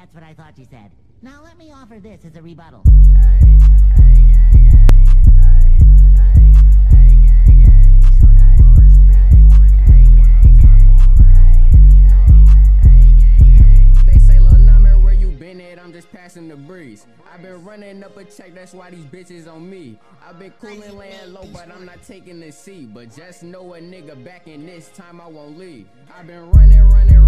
That's what I thought you said. Now let me offer this as a rebuttal. They say, Lil Nahmir, where you been at? I'm just passing the breeze. I've been running up a check, that's why these bitches on me. I've been cooling, laying low, but I'm not taking the seat. But just know a nigga back in this time I won't leave. I've been running, running,